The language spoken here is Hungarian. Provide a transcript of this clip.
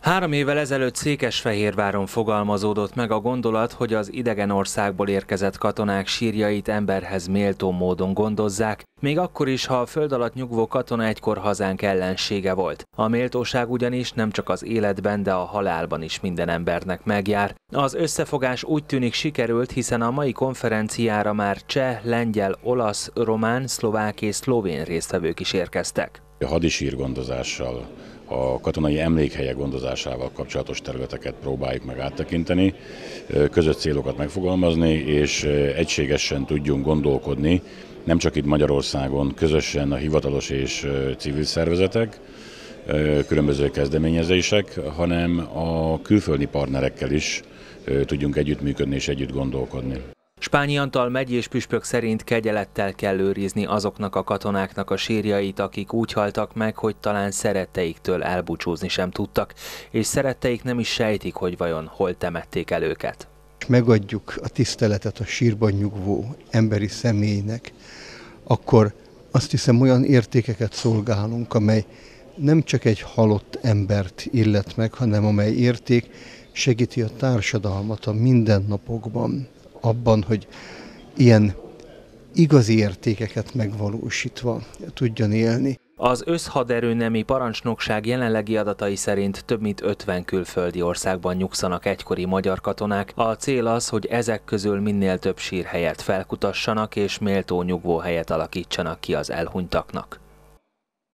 Három évvel ezelőtt Székesfehérváron fogalmazódott meg a gondolat, hogy az idegen országból érkezett katonák sírjait emberhez méltó módon gondozzák, még akkor is, ha a föld alatt nyugvó katona egykor hazánk ellensége volt. A méltóság ugyanis nem csak az életben, de a halálban is minden embernek megjár. Az összefogás úgy tűnik sikerült, hiszen a mai konferenciára már cseh, lengyel, olasz, román, szlovák és szlovén résztvevők is érkeztek. A hadisír gondozással a katonai emlékhelyek gondozásával kapcsolatos területeket próbáljuk meg áttekinteni, közös célokat megfogalmazni, és egységesen tudjunk gondolkodni, nem csak itt Magyarországon, közösen a hivatalos és civil szervezetek, különböző kezdeményezések, hanem a külföldi partnerekkel is tudjunk együttműködni és együtt gondolkodni. Spányi Antal megyés püspök szerint kegyelettel kell őrizni azoknak a katonáknak a sírjait, akik úgy haltak meg, hogy talán szeretteiktől elbúcsúzni sem tudtak, és szeretteik nem is sejtik, hogy vajon hol temették el őket. Megadjuk a tiszteletet a sírban nyugvó emberi személynek, akkor azt hiszem olyan értékeket szolgálunk, amely nem csak egy halott embert illet meg, hanem amely érték segíti a társadalmat a mindennapokban abban, hogy ilyen igazi értékeket megvalósítva tudjon élni. Az összhaderőnemi parancsnokság jelenlegi adatai szerint több mint 50 külföldi országban nyugszanak egykori magyar katonák. A cél az, hogy ezek közül minél több sírhelyet felkutassanak és méltó nyugvóhelyet alakítsanak ki az elhunytaknak.